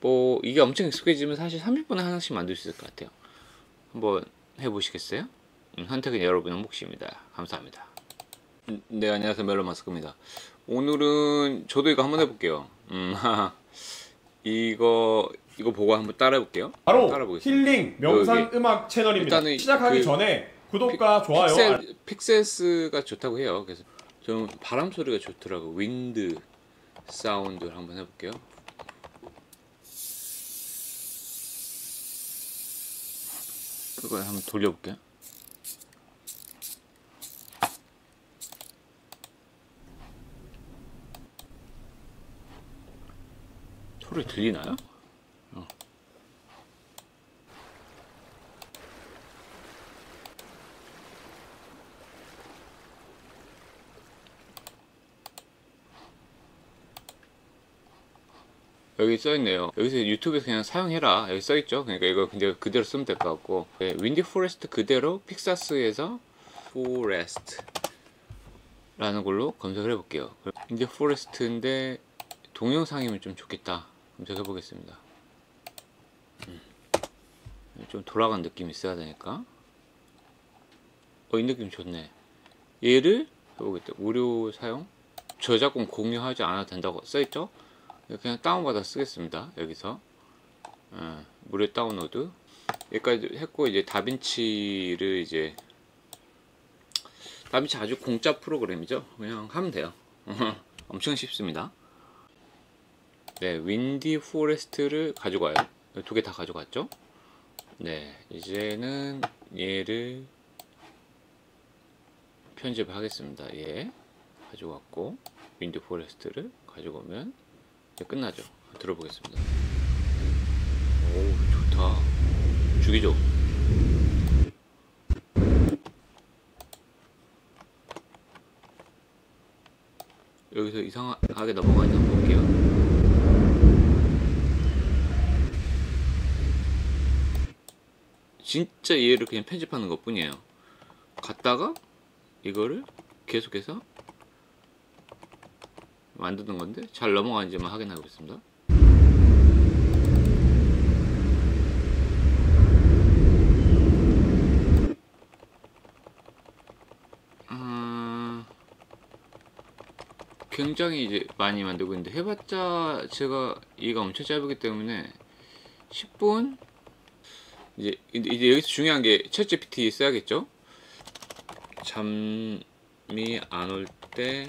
뭐 이게 엄청 익숙해지면 사실 30분에 하나씩 만들 수 있을 것 같아요. 한번 해보시겠어요? 음, 선택은 여러분의 몫입니다. 감사합니다. 음, 네 안녕하세요 멜로 마스크입니다. 오늘은 저도 이거 한번 해볼게요. 음, 이거 이거 보고 한번 따라해볼게요. 바로 따라해보겠습니다. 힐링 명상 여기 음악 채널입니다. 일단은 시작하기 그 전에 구독과 좋아요 알- 픽셀 Pexels가 좋다고 해요. 그래서 좀 바람 소리가 좋더라고. wind 사운드를 한번 해볼게요. 이거 한번 돌려볼게요. 소리 들리나요? 여기 써있네요. 여기서 유튜브에서 그냥 사용해라. 여기 써있죠. 그러니까 이거 근데 그대로 쓰면 될 것 같고. 네, windy forest 그대로 Pexels에서 forest 라는 걸로 검색을 해볼게요. windy forest인데 동영상이면 좀 좋겠다. 검색해 보겠습니다. 음. 좀 돌아간 느낌이 있어야 되니까. 어, 이 느낌 좋네. 얘를 해보겠다. 무료 사용? 저작권 공유하지 않아도 된다고 써있죠? 그냥 다운받아 쓰겠습니다. 여기서 어, 무료 다운로드 여기까지 했고 이제 다빈치를 이제 다빈치 아주 공짜 프로그램이죠. 그냥 하면 돼요. 엄청 쉽습니다. 네, windy forest를 가져가요. 두 개 다 가져갔죠? 네, 이제는 얘를 편집하겠습니다. 얘 가져갔고 Windy Forest를 가져오면 이제 끝나죠. 들어보겠습니다. 오, 좋다. 죽이죠. 여기서 이상하게 넘어가는지 볼게요. 진짜 얘를 그냥 편집하는 것 뿐이에요. 갔다가 이거를 계속해서 만드는 건데 잘 넘어가는지만 확인하고 있습니다. 음, 굉장히 이제 많이 만들고 있는데 해봤자 제가 이가 엄청 짧기 때문에 10분 이제 이제 여기서 중요한 게 챗GPT 써야겠죠? 잠이 안 올때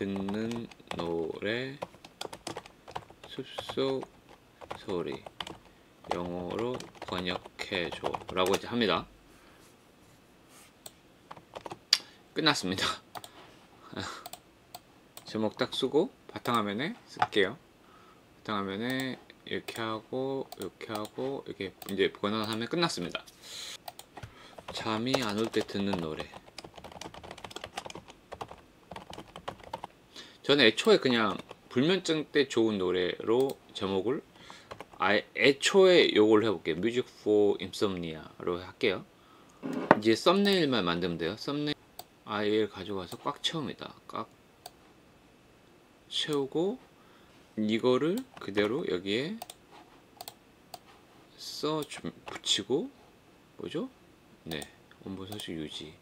듣는 노래 숲속 소리 영어로 번역해줘 라고 이제 합니다. 끝났습니다. 제목 딱 쓰고 바탕화면에 쓸게요. 바탕화면에 이렇게 하고 이렇게 하고 이렇게 이제 번역하면 끝났습니다. 잠이 안 올 때 듣는 노래 저는 애초에 그냥 불면증 때 좋은 노래로 제목을 아예 애초에 요걸 해볼게요. 뮤직 포 임썸니아로 할게요. 이제 썸네일만 만들면 돼요. 썸네일 아이를 가져가서 꽉 채웁니다. 꽉 채우고 이거를 그대로 여기에 써 붙이고 뭐죠? 네 원본 서식 유지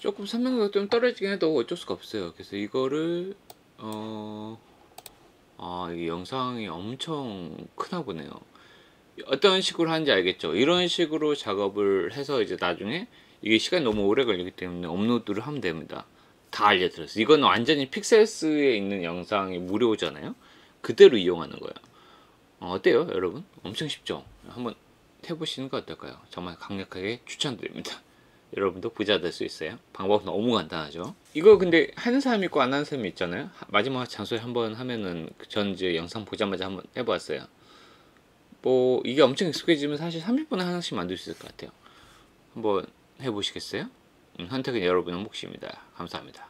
조금 설명도가 좀 떨어지긴 해도 어쩔 수가 없어요. 그래서 이거를 어... 아, 이 영상이 엄청 크나 보네요. 어떤 식으로 하는지 알겠죠? 이런 식으로 작업을 해서 이제 나중에 이게 시간이 너무 오래 걸리기 때문에 업로드를 하면 됩니다. 다 알려드렸어요. 이건 완전히 픽셀스에 있는 영상이 무료잖아요. 그대로 이용하는 거예요. 어, 어때요, 여러분? 엄청 쉽죠? 한번 해보시는 거 어떨까요? 정말 강력하게 추천드립니다. 여러분도 부자 될 수 있어요. 방법 너무 간단하죠. 이거 근데 하는 사람 있고 안 하는 사람이 있잖아요. 마지막 장소에 한번 하면은 전 이제 영상 보자마자 한번 해보았어요. 뭐 이게 엄청 익숙해지면 사실 30분에 하나씩 만들 수 있을 것 같아요. 한번 해보시겠어요? 음, 선택은 여러분의 몫입니다. 감사합니다.